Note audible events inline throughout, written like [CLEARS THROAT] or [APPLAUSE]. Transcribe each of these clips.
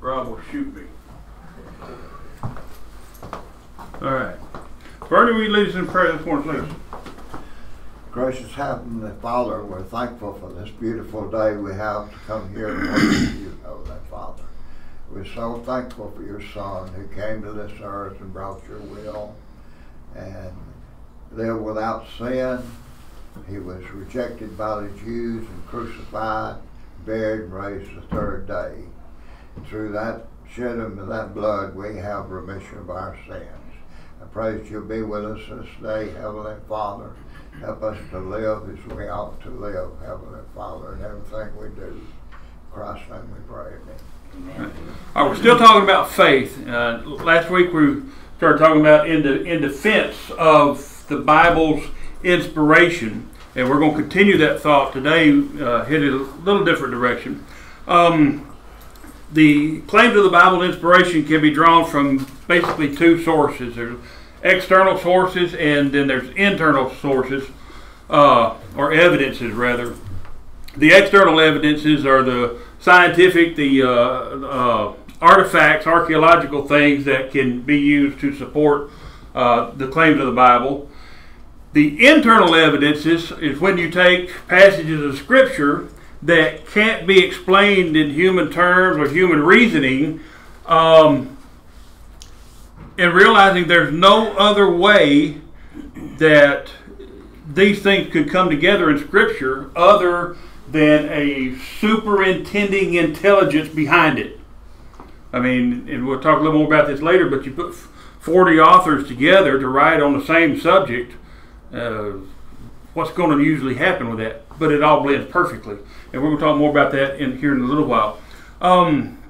Rob will shoot me. All right. Bernie, will you lead us in prayer this morning, please? Gracious Heavenly Father, we're thankful for this beautiful day we have to come here and worship you, Heavenly Father. We're so thankful for your Son who came to this earth and brought your will and lived without sin. He was rejected by the Jews and crucified, buried, and raised the third day. Through that shedding of that blood, we have remission of our sins. I pray that you'll be with us this day, Heavenly Father. Help us to live as we ought to live, Heavenly Father, in everything we do. In Christ's name we pray. Amen. All right, we're still talking about faith. Uh, last week we started talking about in, the, in defense of the Bible's inspiration, and we're going to continue that thought today, uh, hit it a little different direction. Um, the claims of the Bible inspiration can be drawn from basically two sources. There's external sources, and then there's internal sources, uh, or evidences rather. The external evidences are the scientific, the uh, uh, artifacts, archaeological things that can be used to support uh, the claims of the Bible. The internal evidences is when you take passages of Scripture that can't be explained in human terms or human reasoning, um, and realizing there's no other way that these things could come together in Scripture other than a superintending intelligence behind it. I mean, and we'll talk a little more about this later, but you put 40 authors together to write on the same subject. Uh, what's going to usually happen with that? But it all blends perfectly. And we're going to talk more about that in here in a little while. Um,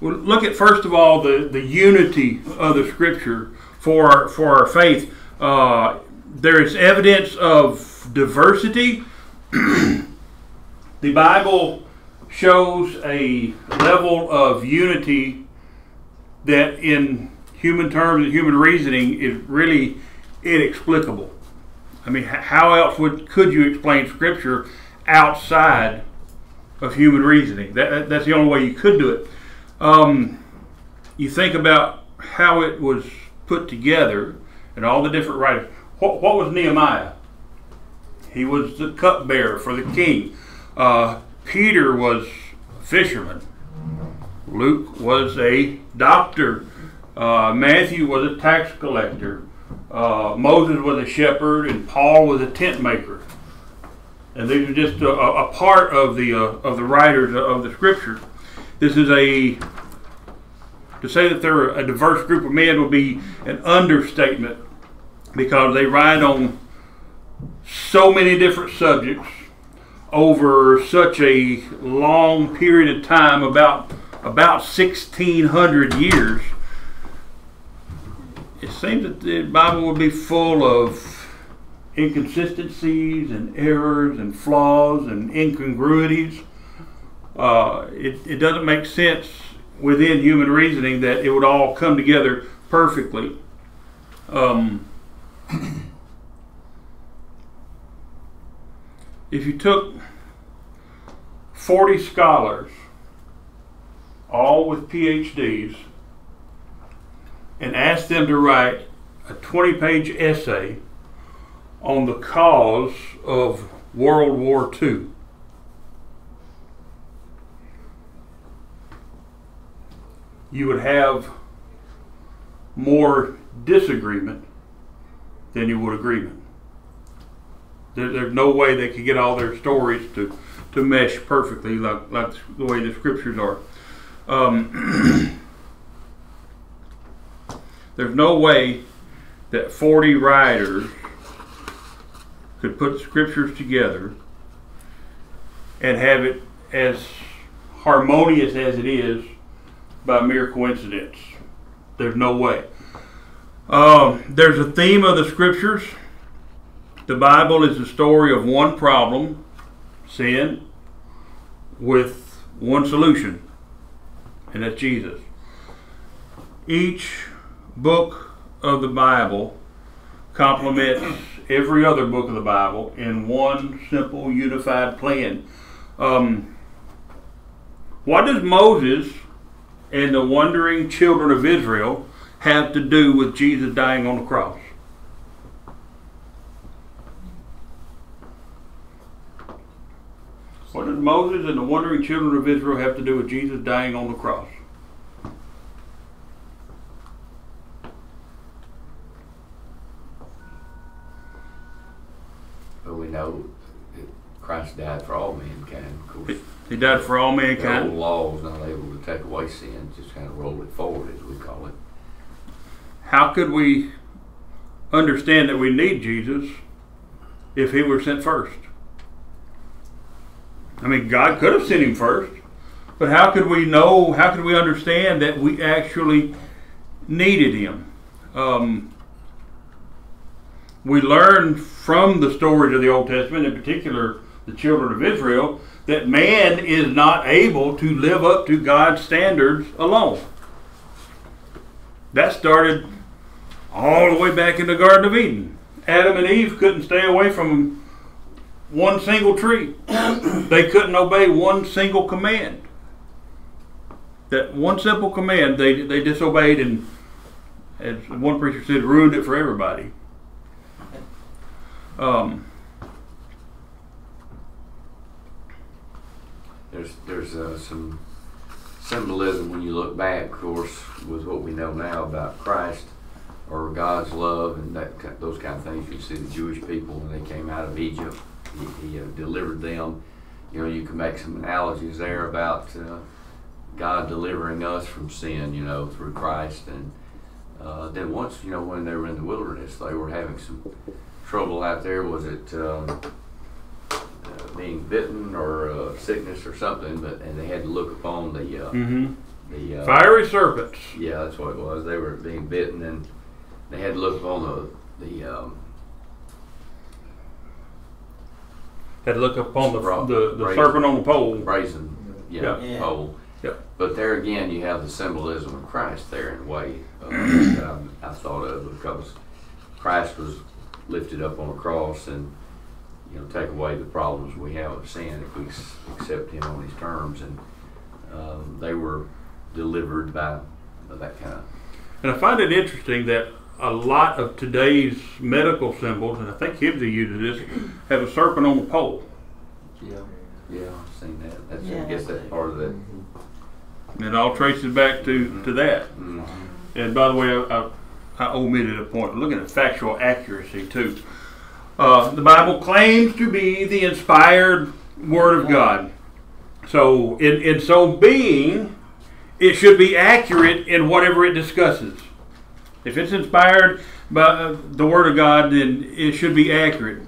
we'll look at first of all the, the unity of the Scripture for our, for our faith. Uh, there is evidence of diversity. [CLEARS THROAT] the Bible shows a level of unity that, in human terms and human reasoning, is really inexplicable. I mean, how else would could you explain Scripture outside of human reasoning? That, that's the only way you could do it. Um, you think about how it was put together and all the different writers. What, what was Nehemiah? He was the cupbearer for the king. Uh, Peter was a fisherman. Luke was a doctor. Uh, Matthew was a tax collector. Uh, Moses was a shepherd, and Paul was a tent maker. And these are just a, a part of the uh, of the writers of the scriptures. This is a to say that they're a diverse group of men would be an understatement because they write on so many different subjects over such a long period of time about about 1600 years it seems that the bible would be full of inconsistencies and errors and flaws and incongruities. Uh, it, it doesn't make sense within human reasoning that it would all come together perfectly. Um, [CLEARS THROAT] if you took 40 scholars, all with PhDs, and asked them to write a 20 page essay on the cause of World War II. You would have more disagreement than you would agreement. There, there's no way they could get all their stories to, to mesh perfectly like, like the way the scriptures are. Um, [CLEARS THROAT] there's no way that 40 writers could put scriptures together and have it as harmonious as it is by mere coincidence. There's no way. Uh, there's a theme of the scriptures the Bible is the story of one problem, sin, with one solution, and that's Jesus. Each book of the Bible complements every other book of the Bible in one simple, unified plan. Um, What does Moses and the wandering children of Israel have to do with Jesus dying on the cross? What did Moses and the wandering children of Israel have to do with Jesus dying on the cross? Know that Christ died for all mankind. Of course, He died for all mankind. the old law was not able to take away sin; just kind of rolled it forward, as we call it. How could we understand that we need Jesus if he were sent first? I mean, God could have sent him first, but how could we know, how could we understand that we actually needed him? Um, we learn from the stories of the Old Testament, in particular the children of Israel, that man is not able to live up to God's standards alone. That started all the way back in the Garden of Eden. Adam and Eve couldn't stay away from one single tree. [CLEARS THROAT] they couldn't obey one single command. That one simple command they, they disobeyed and, as one preacher said, ruined it for everybody. Um, There's there's uh, some symbolism when you look back, of course, with what we know now about Christ or God's love and that those kind of things. You see the Jewish people when they came out of Egypt, He, he uh, delivered them. You know, you can make some analogies there about uh, God delivering us from sin. You know, through Christ, and uh, then once you know when they were in the wilderness, they were having some trouble out there. Was it? Um, uh, being bitten or uh, sickness or something, but and they had to look upon the uh, mhm. the uh, Fiery serpents. Yeah, that's what it was. They were being bitten, and they had to look upon the the um, Had to look upon the, Right. the, the Right. serpent on the pole. brazen yeah, Yeah. Yeah. pole. Yeah. But there again, you have the symbolism of Christ there in a way uh, that I, I thought of because Christ was lifted up on a cross and you know take away the problems we have of sin if we accept Him on His terms, and um, they were delivered by, by that kind of And I find it interesting that a lot of today's medical symbols, and I think Hibsy uses this, have a serpent on the pole. yeah yeah I've seen that. That's Yeah. I guess that's part of that. And it all traces back to, to that. Mhm. And by the way, I, I, I omitted a point. Looking at factual accuracy too. Uh, the Bible claims to be the inspired Word of God. So, in, in so being, it should be accurate in whatever it discusses. If it's inspired by uh, the Word of God, then it should be accurate.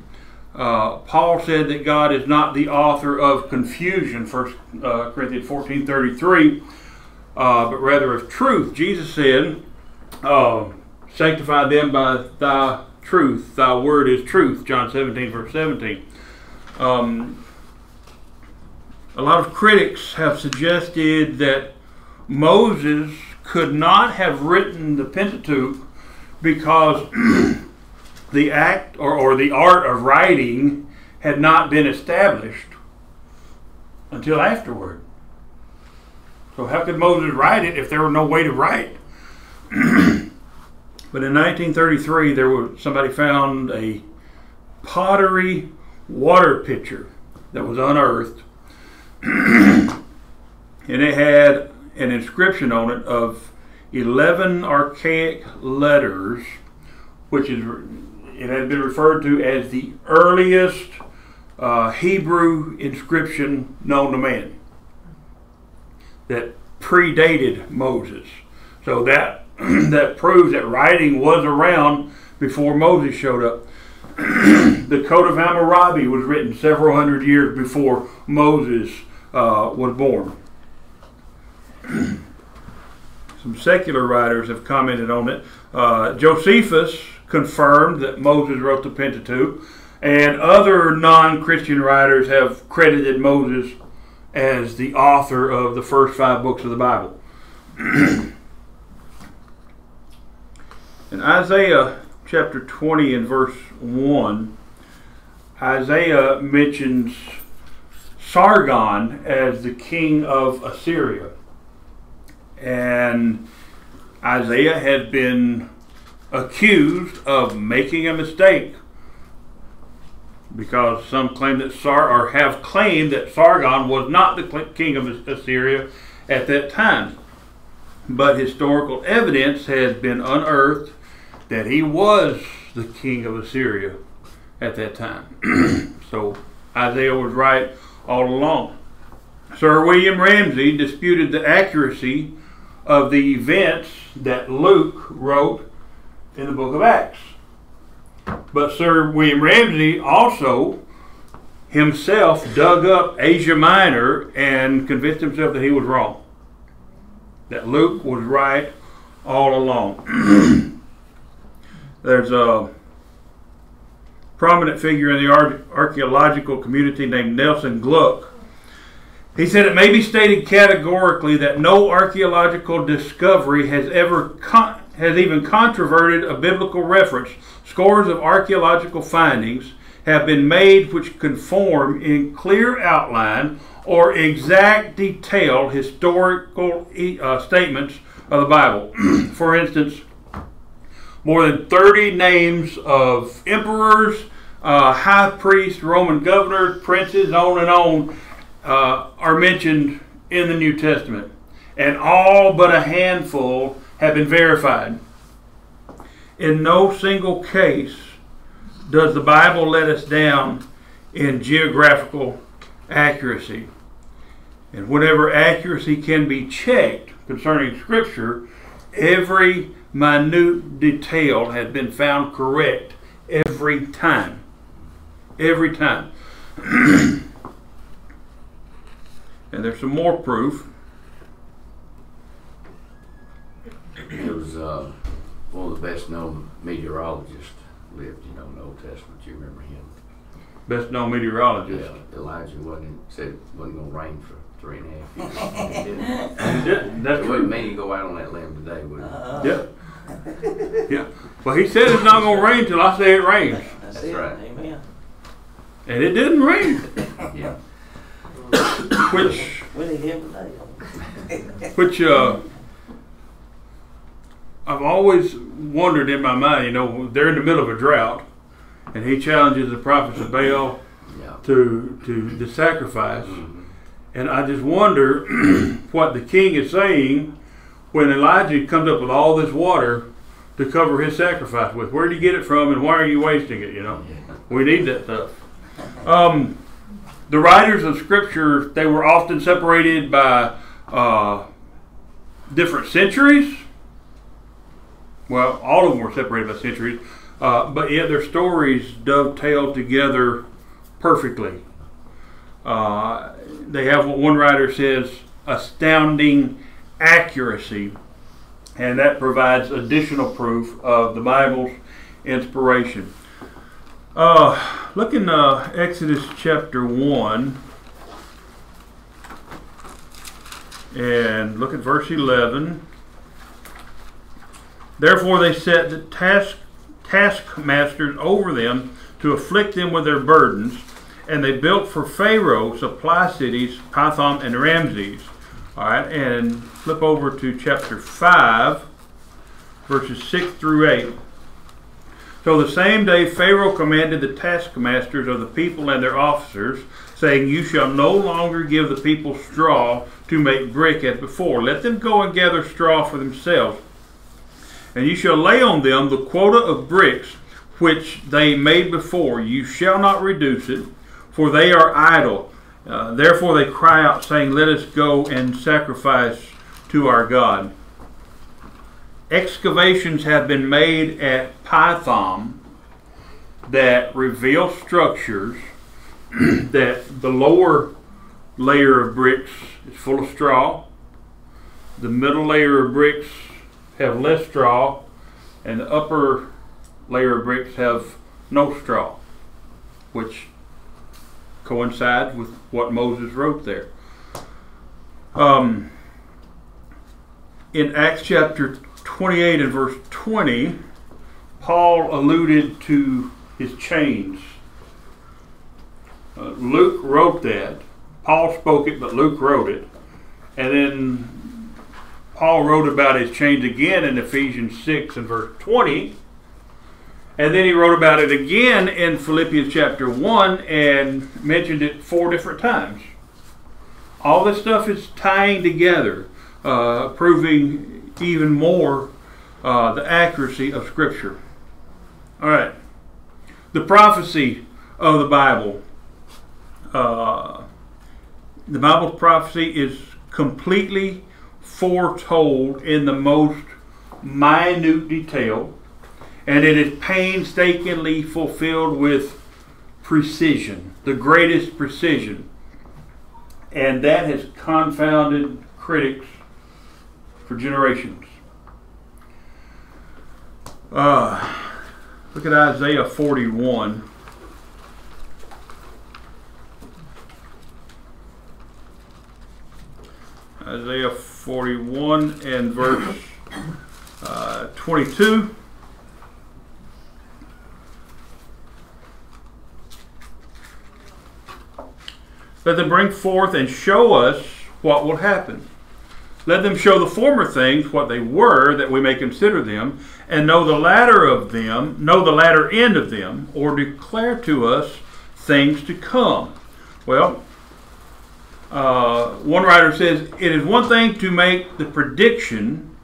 Uh, Paul said that God is not the author of confusion, 1 uh, Corinthians fourteen thirty three, uh, but rather of truth. Jesus said, uh, Sanctify them by thy truth. Thy word is truth. John 17, verse 17. Um, a lot of critics have suggested that Moses could not have written the Pentateuch because [CLEARS THROAT] the act or, or the art of writing had not been established until afterward. So how could Moses write it if there were no way to write? [CLEARS THROAT] but in 1933, there was somebody found a pottery water pitcher that was unearthed, [CLEARS THROAT] and it had an inscription on it of 11 archaic letters, which is it had been referred to as the earliest uh, Hebrew inscription known to man that predated Moses. So that [CLEARS THROAT] that proves that writing was around before Moses showed up. [CLEARS THROAT] the Code of Hammurabi was written several hundred years before Moses uh, was born. [CLEARS THROAT] Some secular writers have commented on it. Uh, Josephus confirmed that Moses wrote the Pentateuch, and other non Christian writers have credited Moses as the author of the first five books of the Bible. In Isaiah chapter 20 and verse 1, Isaiah mentions Sargon as the king of Assyria. And Isaiah had been accused of making a mistake because some claim that Sar or have claimed that Sargon was not the king of Assyria at that time. But historical evidence has been unearthed that he was the king of Assyria at that time. [CLEARS THROAT] so Isaiah was right all along. Sir William Ramsay disputed the accuracy of the events that Luke wrote in the book of Acts. But Sir William Ramsay also himself dug up Asia Minor and convinced himself that he was wrong. That Luke was right all along. [CLEARS THROAT] There's a prominent figure in the archaeological community named Nelson Glueck. He said it may be stated categorically that no archaeological discovery has ever con- has even controverted a biblical reference. Scores of archaeological findings have been made which conform in clear outline or exact detail historical uh, statements of the Bible. [CLEARS THROAT] For instance, more than 30 names of emperors, uh, high priests, Roman governors, princes, on and on, uh, are mentioned in the New Testament. And all but a handful have been verified. In no single case does the Bible let us down in geographical accuracy. And whenever accuracy can be checked concerning Scripture, every minute detail has been found correct every time. Every time. [CLEARS THROAT] and there's some more proof. There was uh, one of the best known meteorologists lived, you know, in the Old Testament. You remember him? Best known meteorologist. Yeah, Elijah wasn't said it wasn't going to rain for three and a half years. [LAUGHS] yeah, that's it wouldn't mean you go out on that limb today, would it? Uh, yeah. Yeah. Well, he said it's not going to rain till I say it rains. That's, That's right. Amen. And it didn't rain. yeah. which. which uh, I've always wondered in my mind. You know, they're in the middle of a drought, and he challenges the prophets of Baal yeah. to to the sacrifice. Mm-hmm. And I just wonder [CLEARS THROAT] what the king is saying when Elijah comes up with all this water to cover his sacrifice with. Where did you get it from, and why are you wasting it? You know, we need that stuff. Um, the writers of Scripture they were often separated by uh, different centuries. Well, all of them were separated by centuries, uh, but yet their stories dovetail together perfectly. Uh, they have what one writer says astounding accuracy, and that provides additional proof of the Bible's inspiration. Uh, look in uh, Exodus chapter 1 and look at verse 11. Therefore, they set the task, taskmasters over them to afflict them with their burdens, and they built for Pharaoh supply cities, Pithom and Ramses. All right, and flip over to chapter 5, verses 6 through 8. So the same day Pharaoh commanded the taskmasters of the people and their officers, saying, You shall no longer give the people straw to make brick as before. Let them go and gather straw for themselves. And you shall lay on them the quota of bricks which they made before. You shall not reduce it, for they are idle. Uh, therefore they cry out, saying, Let us go and sacrifice to our God. Excavations have been made at Pithom that reveal structures [CLEARS THROAT] that the lower layer of bricks is full of straw, the middle layer of bricks have less straw, and the upper layer of bricks have no straw, which coincides with what Moses wrote there. Um, in Acts chapter 28 and verse 20, Paul alluded to his chains. Uh, Luke wrote that, Paul spoke it, but Luke wrote it. And then Paul wrote about his chains again in Ephesians 6 and verse 20. And then he wrote about it again in Philippians chapter 1 and mentioned it four different times. All this stuff is tying together, uh, proving even more uh, the accuracy of Scripture. All right. The prophecy of the Bible. Uh, the Bible's prophecy is completely foretold in the most minute detail, and it is painstakingly fulfilled with precision, the greatest precision. And that has confounded critics for generations. Uh, look at Isaiah 41. Isaiah 41 and verse uh, 22. Let them bring forth and show us what will happen. Let them show the former things what they were, that we may consider them, and know the latter of them, know the latter end of them, or declare to us things to come. Well, uh, one writer says, It is one thing to make the prediction,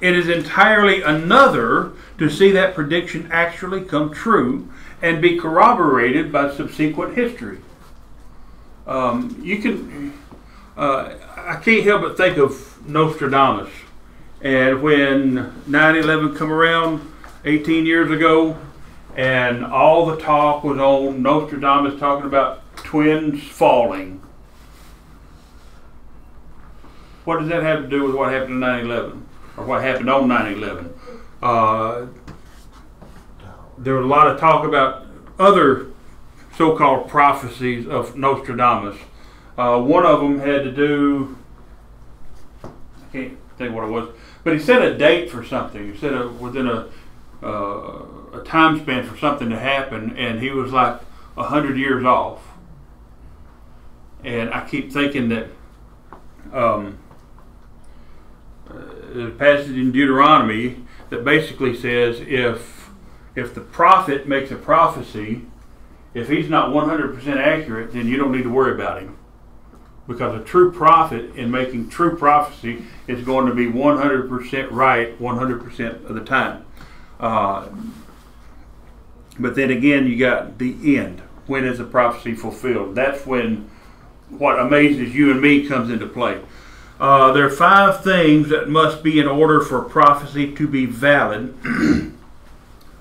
it is entirely another to see that prediction actually come true and be corroborated by subsequent history. Um, you can, uh, I can't help but think of Nostradamus. And when 9 11 come around 18 years ago, and all the talk was on Nostradamus talking about twins falling what does that have to do with what happened in 9/11 or what happened on 9/11? Uh, there was a lot of talk about other so-called prophecies of Nostradamus. Uh, one of them had to do. I can't think what it was, but he set a date for something. He said a, within a uh, a time span for something to happen, and he was like a hundred years off. And I keep thinking that. Um, a passage in Deuteronomy that basically says if if the prophet makes a prophecy, if he's not 100% accurate, then you don't need to worry about him. Because a true prophet in making true prophecy is going to be 100% right 100% of the time. Uh, but then again, you got the end. When is the prophecy fulfilled? That's when what amazes you and me comes into play. Uh, there are five things that must be in order for prophecy to be valid. [CLEARS THROAT]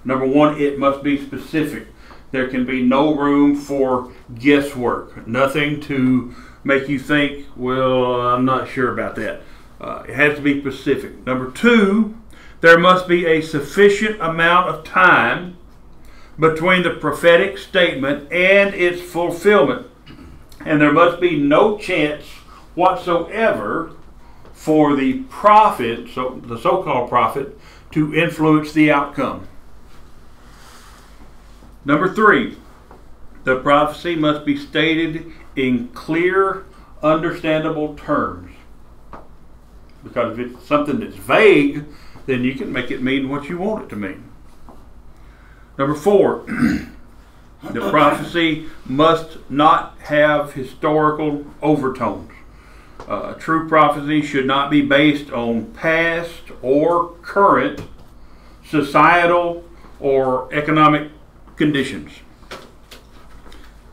Number one, it must be specific. There can be no room for guesswork, nothing to make you think, well, I'm not sure about that. Uh, it has to be specific. Number two, there must be a sufficient amount of time between the prophetic statement and its fulfillment. And there must be no chance whatsoever for the prophet, so the so-called prophet, to influence the outcome. Number three, the prophecy must be stated in clear, understandable terms. Because if it's something that's vague, then you can make it mean what you want it to mean. Number four, [CLEARS THROAT] the prophecy must not have historical overtones. Uh, true prophecy should not be based on past or current societal or economic conditions.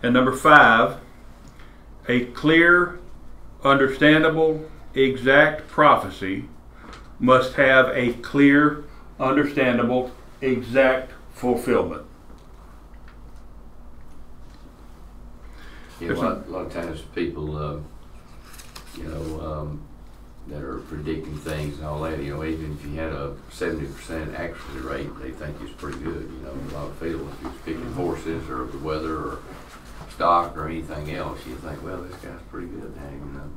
And number five, a clear, understandable, exact prophecy must have a clear, understandable, exact fulfillment. Yeah, a lot, a lot of times people, uh, you know, um, that are predicting things and all that, you know, even if you had a seventy percent accuracy rate, they think it's pretty good, you know, a lot of people, if you're picking horses or the weather or stock or anything else, you think, well, this guy's pretty good, dang, you know.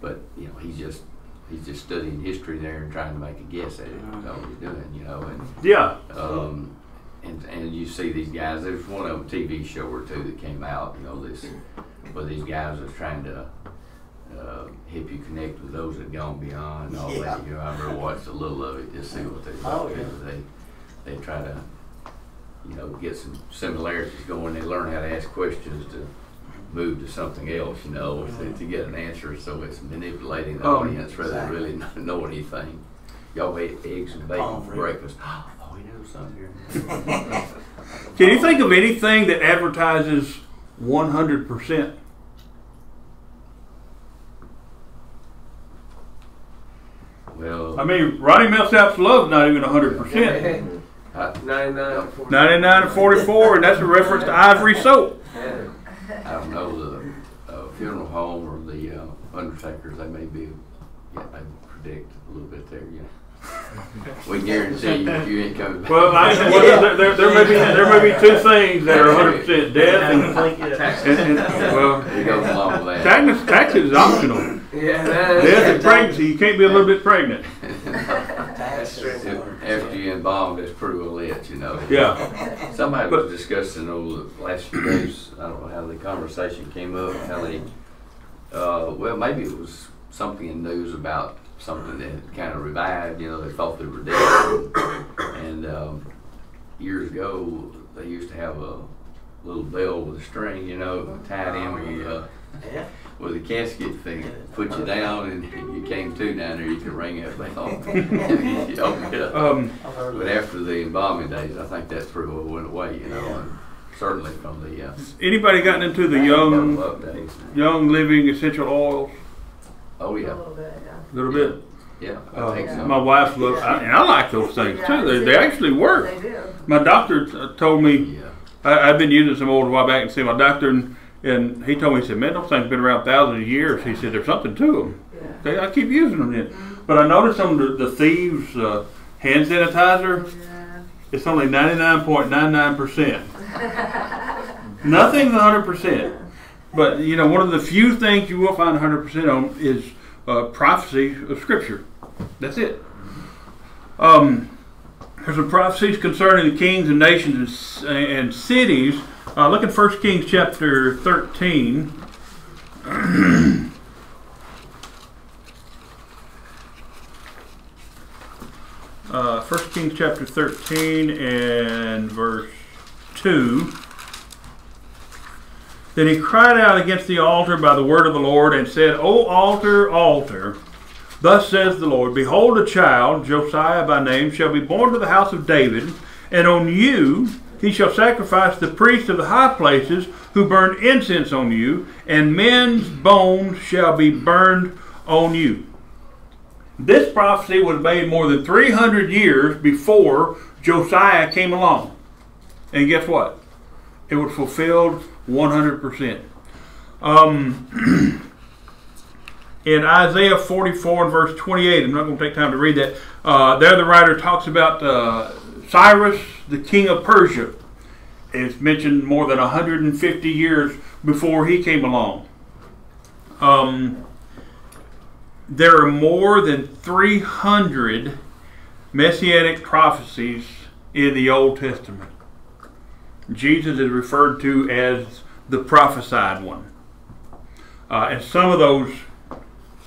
But, you know, he's just, he's just studying history there and trying to make a guess at it, that's all he's doing, you know, and Yeah. um, and and you see these guys. There's one of them TV show or two that came out. You know this, where these guys are trying to uh, help you connect with those that have gone beyond and all Yeah. that. You know, I remember watched a little of it just see what they Oh, do. yeah. They they try to you know get some similarities going. They learn how to ask questions to move to something else. You know, to, to get an answer. So it's manipulating the Um, audience rather than really not know anything. Y'all ate eggs and bacon Oh, for really? breakfast. Oh, we know something here. [LAUGHS] Can you think of anything that advertises 100%? Well, I mean, Ronnie Milsap's love not even 100%. I, 99. 99 and 44, and that's a reference to Ivory Soap. I don't know the uh, funeral home or the uh, undertakers. They may be, yeah, they predict a little bit there. Yeah. [LAUGHS] We guarantee you, you ain't coming back. Well, I, well there, there, there may be there may be two things that are 100% death and, and, and well, it goes along with that. taxes, taxes is optional. Yeah, that Death and pregnancy, you can't be a little bit pregnant. That's true. After you embalmed, that's pretty well it, you know. Yeah. Somebody But- was discussing over the last few days, I don't know how the conversation came up, how they, uh, well, maybe it was something in news about something that kind of revived, you know, they thought they were dead. And, um, years ago, they used to have a little bell with a string, you know, tied in where you, uh, Yeah. with a casket thing, put you down and you came to down there, you could ring that bell. And you it up. Um, I've heard of But after the embalming days, I think that pretty well went away, you know, and certainly from the, uh, anybody gotten into the young days. young living essential oils Oh, A yeah, little bit, yeah. a little bit? yeah, Uh, I think so. my wife loves, I, and I like those things too. They, they actually work. They do. My doctor told me Yeah, I, I've been using some old a while back and see my doctor, and, and he told me, he said, man, those things been around thousands of years. He said, there's something to them. They, I keep using them then. But I noticed some of the, the thieves' uh, hand sanitizer, Yeah. it's only 99.99%. [LAUGHS] Nothing's 100%. But, you know, one of the few things you will find 100% on is uh, prophecy of Scripture. That's it. Um, there's some prophecies concerning the kings and nations and, and cities. Uh, look at 1 Kings chapter 13. [CLEARS THROAT] uh, 1 Kings chapter 13 and verse 2. Then he cried out against the altar by the word of the Lord and said, O altar, altar, thus says the Lord, Behold, a child, Josiah by name, shall be born to the house of David, and on you he shall sacrifice the priests of the high places who burn incense on you, and men's bones shall be burned on you. This prophecy was made more than 300 years before Josiah came along. And guess what? It was fulfilled 100%. Um, [CLEARS THROAT] in Isaiah 44 and verse 28, I'm not going to take time to read that. Uh, there, the writer talks about uh, Cyrus, the king of Persia. It's mentioned more than 150 years before he came along. Um, there are more than 300 messianic prophecies in the Old Testament. Jesus is referred to as the prophesied one. Uh, and some of those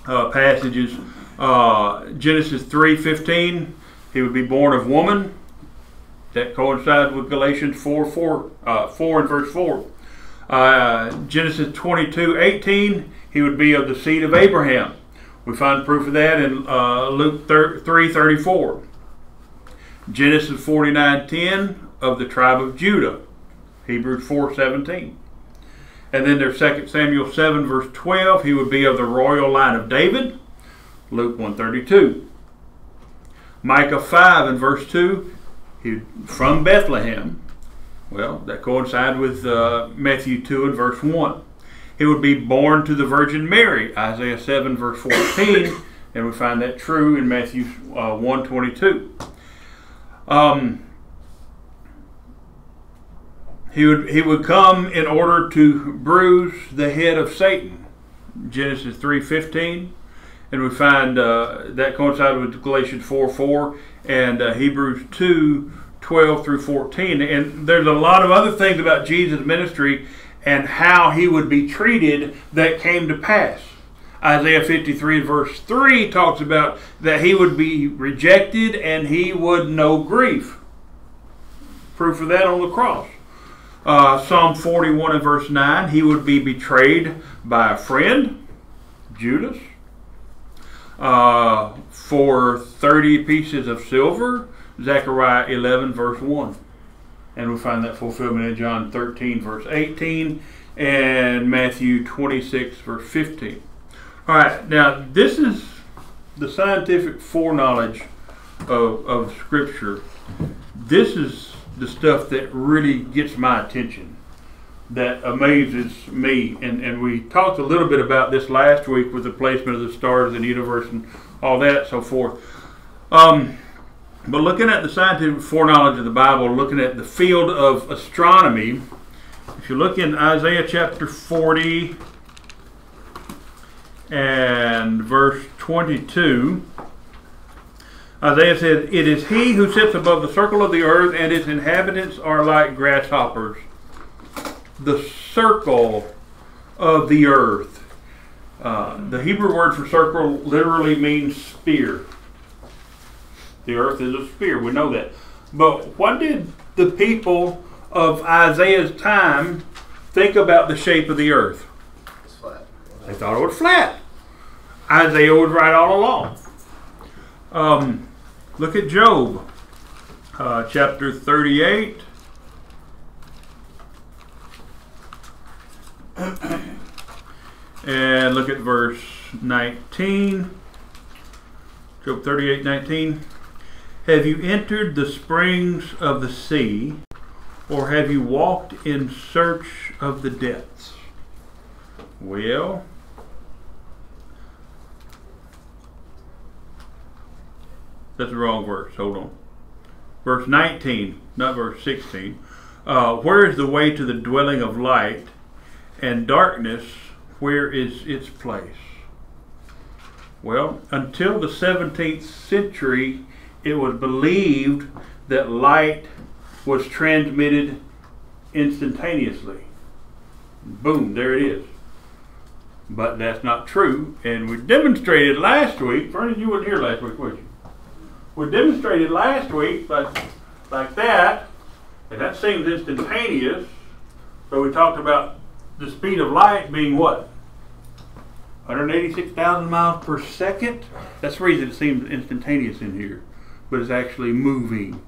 uh, passages, uh, Genesis 3.15, he would be born of woman. That coincides with Galatians 4, 4, uh, 4 and verse 4. Uh, Genesis 22.18, he would be of the seed of Abraham. We find proof of that in uh, Luke 3.34. Genesis 49.10, of the tribe of Judah. Hebrews 4:17. And then there's 2 Samuel 7 verse 12, he would be of the royal line of David. Luke 132. Micah 5 and verse 2, he from Bethlehem. Well, that coincides with uh, Matthew 2 and verse 1. He would be born to the Virgin Mary, Isaiah 7 verse 14, and we find that true in Matthew uh, 122. Um, he would he would come in order to bruise the head of Satan. Genesis three fifteen, and we find uh, that coincided with Galatians four four and uh, Hebrews two 12 through 14. And there's a lot of other things about Jesus' ministry and how he would be treated that came to pass. Isaiah 53 verse 3 talks about that he would be rejected and he would know grief. Proof of that on the cross. Uh, Psalm 41 and verse 9, he would be betrayed by a friend, Judas, uh, for 30 pieces of silver, Zechariah 11 verse 1. And we find that fulfillment in John 13 verse 18 and Matthew 26 verse 15. All right, now this is the scientific foreknowledge of, of Scripture. This is the stuff that really gets my attention, that amazes me. And, and we talked a little bit about this last week with the placement of the stars in the universe and all that, so forth. Um, but looking at the scientific foreknowledge of the Bible, looking at the field of astronomy, if you look in Isaiah chapter 40 and verse 22, Isaiah said, It is he who sits above the circle of the earth, and its inhabitants are like grasshoppers. The circle of the earth. Uh, the Hebrew word for circle literally means sphere. The earth is a sphere, we know that. But what did the people of Isaiah's time think about the shape of the earth? It's flat. They thought it was flat. Isaiah was right all along. Um, look at Job, uh, chapter 38. and look at verse 19. Job 38 19. Have you entered the springs of the sea, or have you walked in search of the depths? Well, that's the wrong verse. Hold on. Verse 19, not verse 16. Uh, where is the way to the dwelling of light, and darkness, where is its place? Well, until the 17th century, it was believed that light was transmitted instantaneously. Boom, there it is. But that's not true, and we demonstrated last week. Vernon, you weren't here last week, were you? We demonstrated last week, but like that, and that seems instantaneous. So we talked about the speed of light being what? 186,000 miles per second. That's the reason it seems instantaneous in here, but it's actually moving.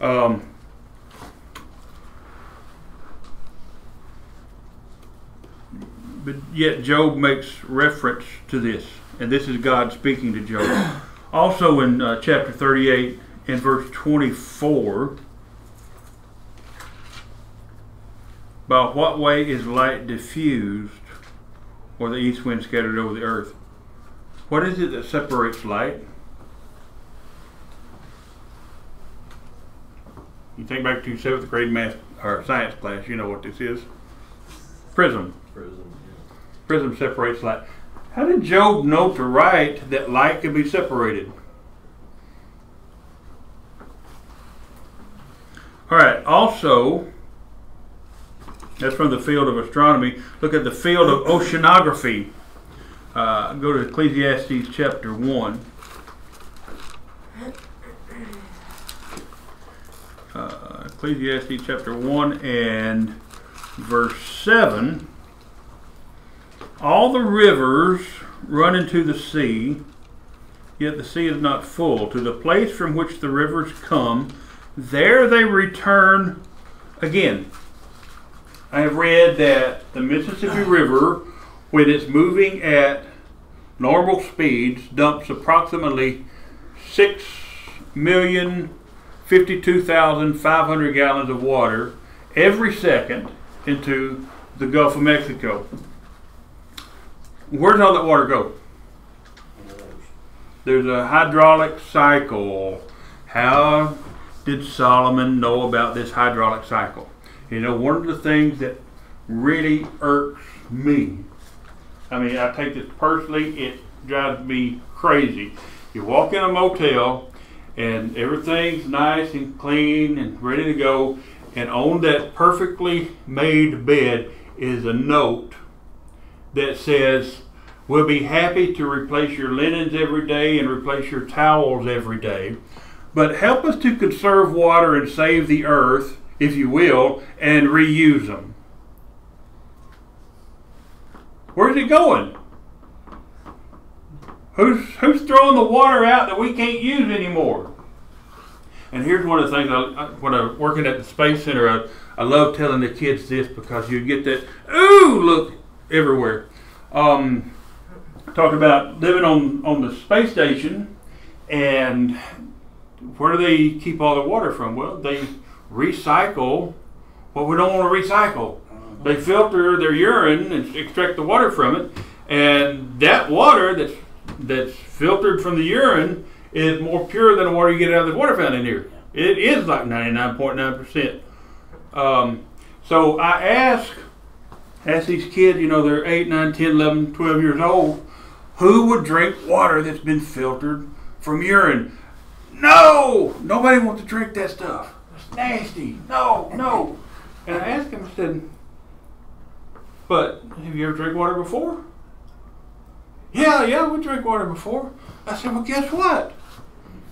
Um, but yet Job makes reference to this, and this is God speaking to Job. Also in uh, chapter 38 and verse 24, by what way is light diffused, or the east wind scattered over the earth? What is it that separates light? You think back to seventh grade math or science class, you know what this is. Prism. Prism. Prism separates light. How did Job know to write that light could be separated? All right, also, that's from the field of astronomy. Look at the field of oceanography. Uh, go to Ecclesiastes chapter 1. Uh, Ecclesiastes chapter 1 and verse 7. All the rivers run into the sea, yet the sea is not full. To the place from which the rivers come, there they return again. I have read that the Mississippi ah. River, when it's moving at normal speeds, dumps approximately 6 million 52,500 gallons of water every second into the Gulf of Mexico. Where does all that water go? There's a hydraulic cycle. How did Solomon know about this hydraulic cycle? You know, one of the things that really irks me, I mean, I take this personally, it drives me crazy. You walk in a motel and everything's nice and clean and ready to go. And on that perfectly made bed is a note that says, We'll be happy to replace your linens every day and replace your towels every day. But help us to conserve water and save the earth, if you will, and reuse them. Where's it going? Who's who's throwing the water out that we can't use anymore? And here's one of the things I, when I'm working at the Space Center, I, I love telling the kids this because you get that ooh look everywhere. Um, about living on on the space station, and where do they keep all the water from? Well, they recycle what we don't want to recycle. They filter their urine and extract the water from it, and that water that's that's filtered from the urine is more pure than the water you get out of the water fountain here. It is like 99.9%. Um, so I ask, ask these kids, you know, they're 8, 9, 10, 11, 12 years old, who would drink water that's been filtered from urine? No! Nobody wants to drink that stuff. It's nasty. No, no. And I asked him, I said, but have you ever drank water before? Yeah, yeah, we drank water before. I said, well, guess what?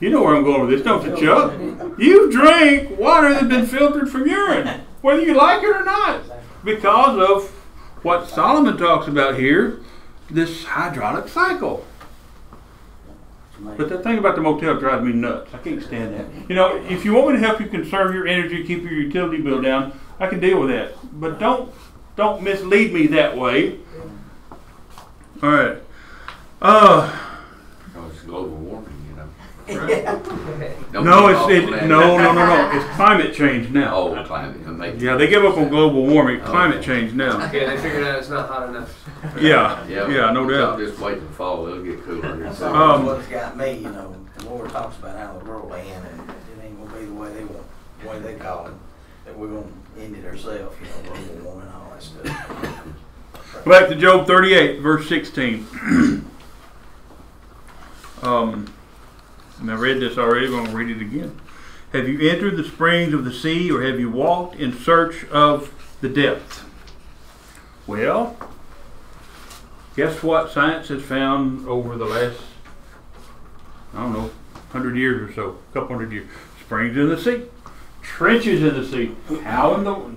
You know where I'm going with this, don't you, Chuck? You drink water that's been filtered from urine, whether you like it or not, because of what Solomon talks about here, this hydraulic cycle. But the thing about the motel drives me nuts. I can't stand that. You know, if you want me to help you conserve your energy, keep your utility bill down, I can deal with that. But don't don't mislead me that way. All right. Uh, Oh, global warming. Don't no, get off it's on it, that. no, no, no, no. It's climate change now. Oh, climate. it'll Yeah, they give up on global warming. Oh. Climate change now. Yeah, they figured out it's not hot enough. Yeah, Yeah, yeah, no it's doubt. Just wait to fall. It'll get cooler. here That's soon. Um, what's got me, you know, the Lord talks about how the world will end, and it ain't gonna be the way they want, the way they call it, that we're gonna end it ourselves, you know, global warming and all that stuff. Back to Job 38, verse 16. [CLEARS THROAT] um, and I read this already, but I'm going to read it again. Have you entered the springs of the sea, or have you walked in search of the depth? Well, guess what science has found over the last, I don't know, 100 years or so, a couple hundred years? Springs in the sea, trenches in the sea. How in the.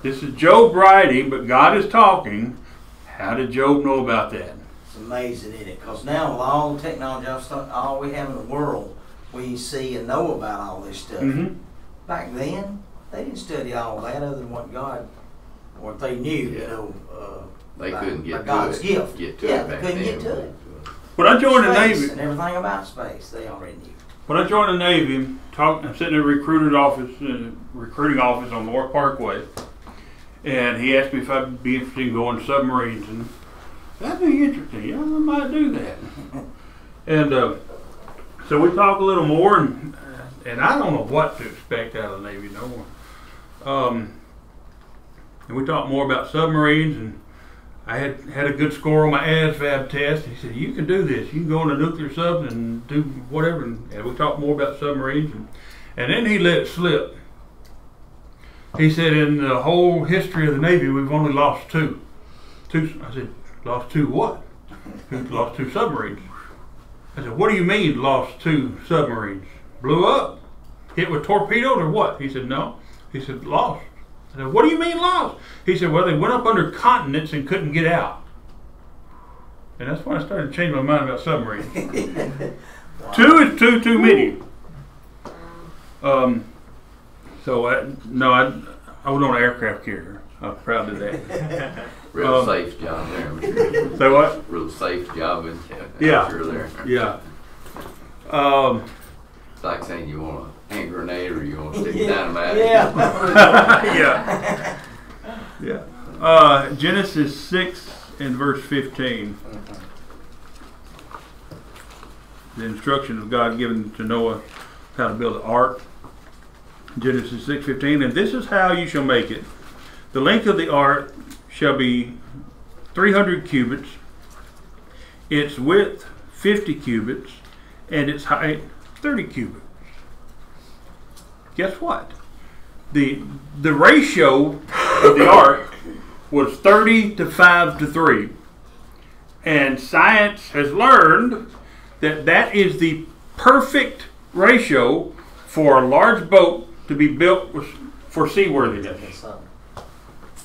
This is Job writing, but God is talking. How did Job know about that? It's amazing, isn't it? Cause now with all the technology, all we have in the world, we see and know about all this stuff. Mm-hmm. Back then, they didn't study all that other than what God, what they knew, you Yeah. know, uh, They by- couldn't by get to God's it. gift. Get to Yeah, it they couldn't then. get to it. When I joined the Navy, and everything about space, they already knew. when I joined the Navy, talk, I'm sitting in a recruiter's office, uh, recruiting office on North Parkway, and he asked me if I'd be interested in going to submarines, and that'd be interesting. Yeah, I might do that. and uh, so we talk a little more, and and I don't know what to expect out of the Navy no more. Um, and we talked more about submarines, and I had had a good score on my ASVAB test. He said, "You can do this. You can go on a nuclear sub and do whatever." And, and we talked more about submarines, and, and then he let slip. He said, "In the whole history of the Navy, we've only lost two. Two." I said, "Lost two what? [LAUGHS] Lost two submarines." I said, "What do you mean lost two submarines? Blew up? Hit with torpedoes or what?" He said, "No." He said, "Lost." I said, "What do you mean lost?" He said, "Well, they went up under continents and couldn't get out." And that's when I started to change my mind about submarines. [LAUGHS] Two is two too many. Um, so I, no, I, I was on an aircraft carrier. I'm proud of that. [LAUGHS] Real Um, safe job there. I'm sure. [LAUGHS] so what? Real safe job in Yeah. Sure there. Yeah. Um, It's like saying you want a hand grenade or you want to stick Yeah. dynamite. [LAUGHS] [LAUGHS] Yeah. yeah. Yeah. Uh, Genesis 6 and verse 15. The instruction of God given to Noah how to build an ark. Genesis 6:15 and this is how you shall make it. The length of the ark shall be 300 cubits, its width 50 cubits, and its height 30 cubits. guess what? The the ratio of the ark was 30 to 5 to 3. And science has learned that that is the perfect ratio for a large boat to be built for seaworthiness.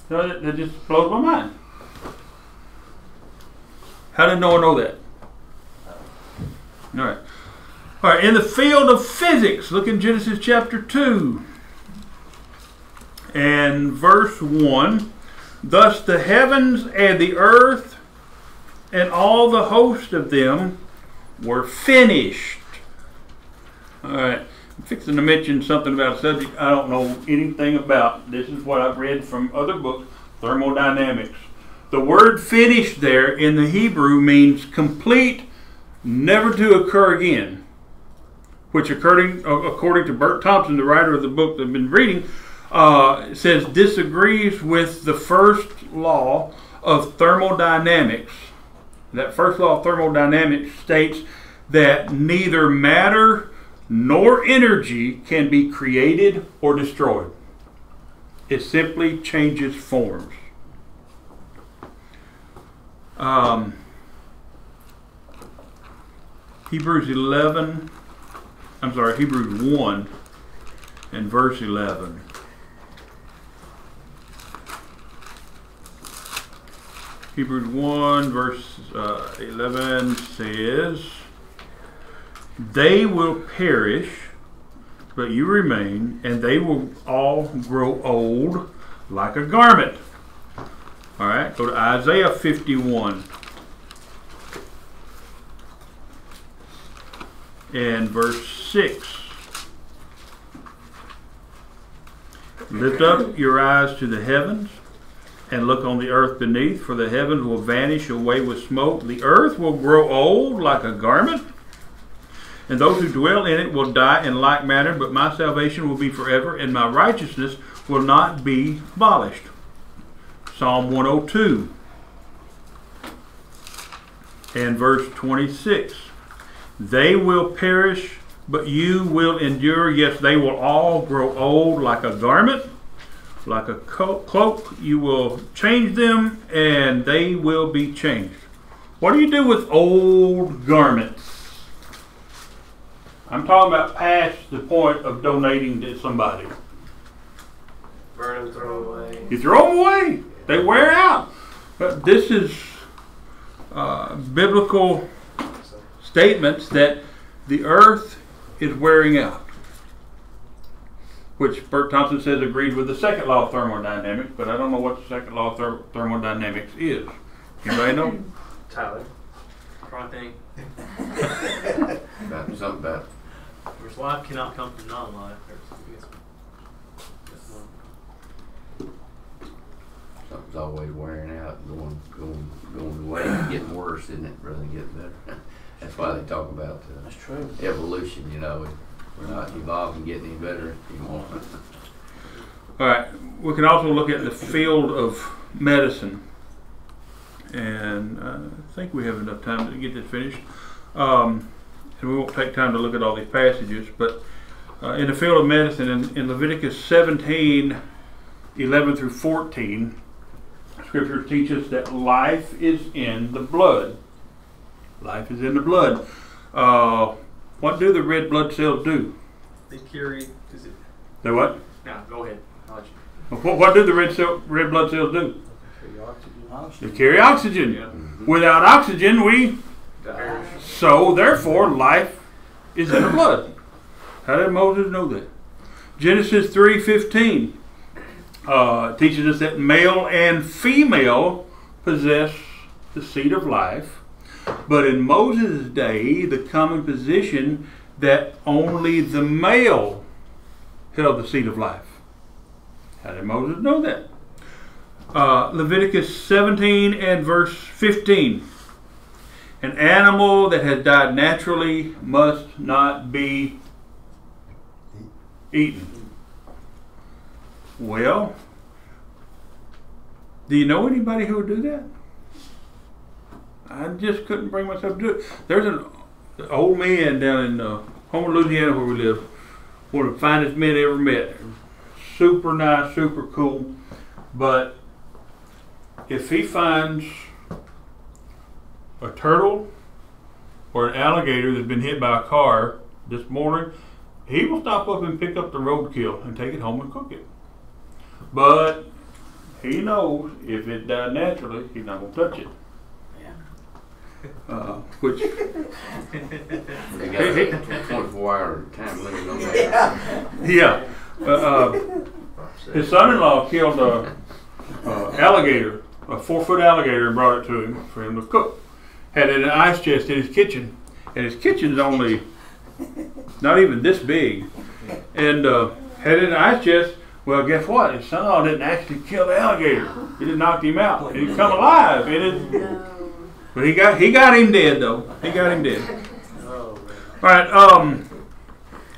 So that, that just blows my mind. How did Noah know that? All right. All right. In the field of physics, look in Genesis chapter 2 and verse 1. Thus the heavens and the earth and all the host of them were finished. All right. I'm fixing to mention something about a subject I don't know anything about. This is what I've read from other books, thermodynamics. The word finished there in the Hebrew means complete, never to occur again. Which, according, according to Bert Thompson, the writer of the book that I've been reading, uh, says disagrees with the first law of thermodynamics. That first law of thermodynamics states that neither matter nor energy can be created or destroyed. It simply changes forms. Um, Hebrews 11, I'm sorry, Hebrews 1 and verse 11. Hebrews 1, verse uh, 11 says, They will perish, but you remain, and they will all grow old like a garment. All right, go to Isaiah 51 and verse 6. Lift up your eyes to the heavens and look on the earth beneath, for the heavens will vanish away with smoke. The earth will grow old like a garment, and those who dwell in it will die in like manner, but my salvation will be forever, and my righteousness will not be abolished. Psalm 102 and verse 26. They will perish, but you will endure. Yes, they will all grow old like a garment, like a cloak. You will change them, and they will be changed. What do you do with old garments? I'm talking about past the point of donating to somebody. Burn them, throw away. You throw them away. They wear out. But this is uh, biblical statements that the earth is wearing out. Which Bert Thompson says agrees with the second law of thermodynamics, but I don't know what the second law of ther- thermodynamics is. Anybody know? Tyler. Try thing. [LAUGHS] About something about Whereas life cannot come from non-life. There's, I guess, that's one. something's always wearing out, going, going, going away, and getting worse, isn't it, rather than getting better? [LAUGHS] That's why they talk about uh, That's true. evolution. You know, we're not evolving, getting any better anymore. [LAUGHS] All right. We can also look at the field of medicine, and uh, I think we have enough time to get this finished. Um, and we won't take time to look at all these passages, but uh, in the field of medicine, in, in Leviticus 17, 11 through 14, Scripture teaches that life is in the blood. Life is in the blood. Uh, what do the red blood cells do? They carry. Is it? They what? Now, go ahead. I'll let you. What, what do the red cell, red blood cells do? They carry Oxygen. They carry oxygen. Yeah. Without oxygen, we Die. So therefore life is in the blood. How did Moses know that? Genesis three fifteen uh, teaches us that male and female possess the seed of life, but in Moses' day, the common position that only the male held the seed of life. How did Moses know that? Uh, Leviticus 17 and verse 15. An animal that has died naturally must not be eaten. Well, do you know anybody who would do that? I just couldn't bring myself to do it. There's an old man down in uh, Homer, Louisiana, where we live. one of the finest men I ever met. Super nice, super cool. But if he finds a turtle or an alligator that's been hit by a car this morning, he will stop up and pick up the roadkill and take it home and cook it. But he knows if it died naturally, he's not gonna touch it. Yeah. Uh, which [LAUGHS] They got a twenty-four hour time limit on that. Yeah. Uh, uh, his son-in-law killed a, a alligator, a four-foot alligator, and brought it to him for him to cook. Had an ice chest in his kitchen, and his kitchen's only not even this big, and uh, had an ice chest. Well, guess what? His son-in-law didn't actually kill the alligator. He just knocked him out, and he come alive. And it, but he got he got him dead though. He got him dead. Oh. All right. Um,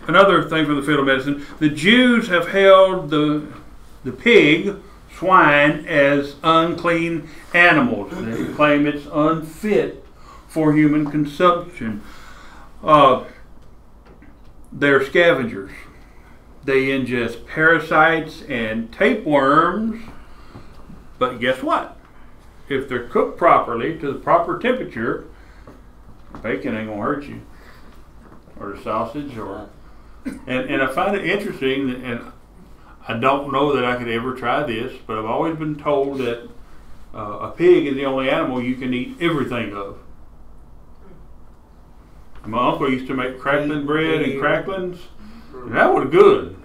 another thing from the field of medicine: the Jews have held the the pig, swine, as unclean animals. They claim it's unfit for human consumption. Uh, they're scavengers. They ingest parasites and tapeworms. But guess what? If they're cooked properly to the proper temperature, bacon ain't gonna hurt you or sausage or and, and I find it interesting and I don't know that I could ever try this, but I've always been told that uh, a pig is the only animal you can eat everything of. My uncle used to make crackling bread and cracklings. And that was good.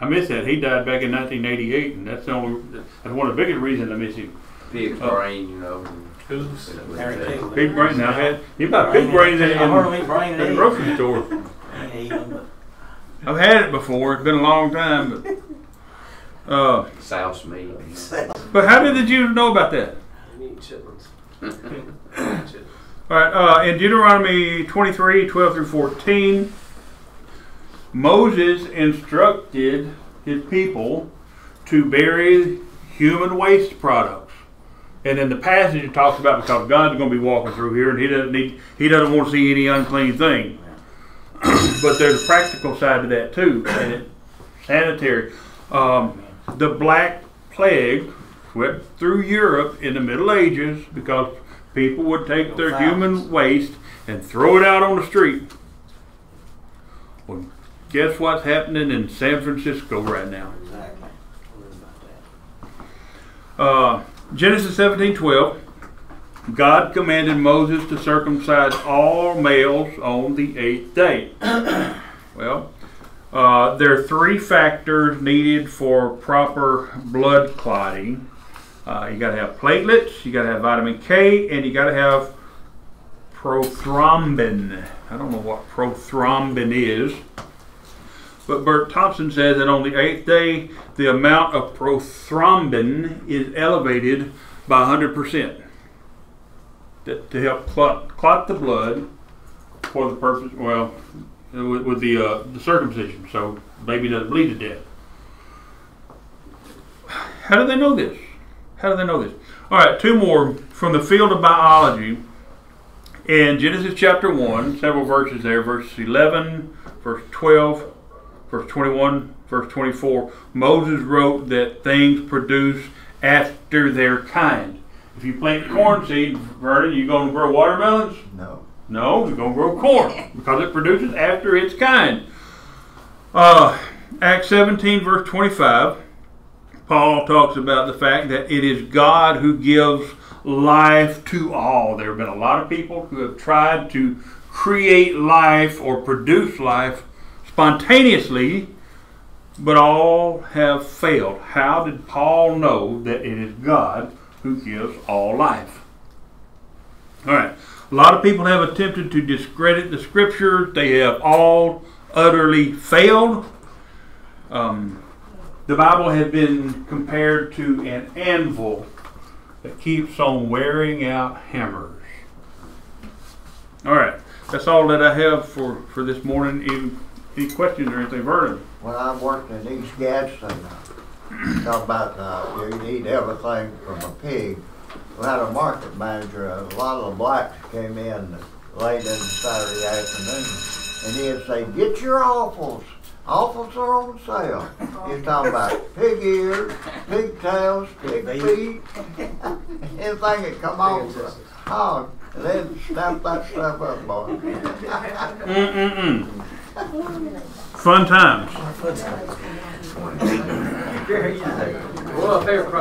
I miss that. He died back in 1988, and that's the only. That's one of the biggest reasons I miss him. Pig's Oh. brain, you know. Who's? Harry Taylor. Pig brain. Now I had you got pig brains in, in, I hardly eat brain in the grocery store. I ain't eat them, I've had it before. It's been a long time, but uh, Souse meat. but how did the Jews know about that? You need chitlins. [LAUGHS] All right, uh, in Deuteronomy 23, 12 through 14, Moses instructed his people to bury human waste products. And in the passage it talks about because God's going to be walking through here and he doesn't need, he doesn't want to see any unclean thing. [CLEARS THROAT] but there's a practical side to that too, and it, sanitary. Um, the Black Plague swept through Europe in the Middle Ages because people would take their human waste and throw it out on the street. Well, guess what's happening in San Francisco right now? Exactly. Worried about that. Uh, Genesis 17 12. God commanded Moses to circumcise all males on the eighth day. [COUGHS] well, uh, there are three factors needed for proper blood clotting. Uh, you got to have platelets, you got to have vitamin K, and you got to have prothrombin. I don't know what prothrombin is. But Bert Thompson says that on the eighth day, the amount of prothrombin is elevated by 100% to, to help clot, clot the blood for the purpose, well, with, with the, uh, the circumcision, so baby doesn't bleed to death. How do they know this? How do they know this? All right, two more from the field of biology. In Genesis chapter 1, several verses there, verse 11, verse 12, verse 21, verse 24, Moses wrote that things produce after their kind. If you plant corn seed, Vernon, you going to grow watermelons? No. No, you're going to grow corn because it produces after its kind. Uh, Acts 17, verse 25, Paul talks about the fact that it is God who gives life to all. There have been a lot of people who have tried to create life or produce life spontaneously, but all have failed. How did Paul know that it is God who gives all life? All right. A lot of people have attempted to discredit the scriptures. They have all utterly failed. Um, the Bible has been compared to an anvil that keeps on wearing out hammers. All right. That's all that I have for, for this morning. Any, any questions or anything, Vernon? When I worked in East Gadsden, talk about uh, you need everything from a pig. We had a market manager. A lot of the blacks came in late in Saturday afternoon, and he'd say, "Get your offals. Officer on sale. You're talking about pig ears, pig tails, pig feet, anything that come off the hog. And then snap that stuff up, boy. Mm-mm-mm. Fun times. Well, if they were probably